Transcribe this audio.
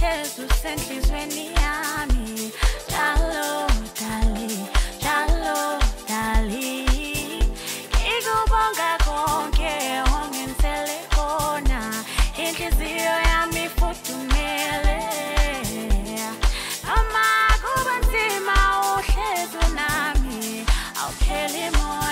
Jesús en tus venía a mí. Chalo, dali, chalo, dali. Kigo bonga konke ongen selekona. Inchizio ya mifutumele. Ama kubanzima uhlezi nami. Awupheli moya.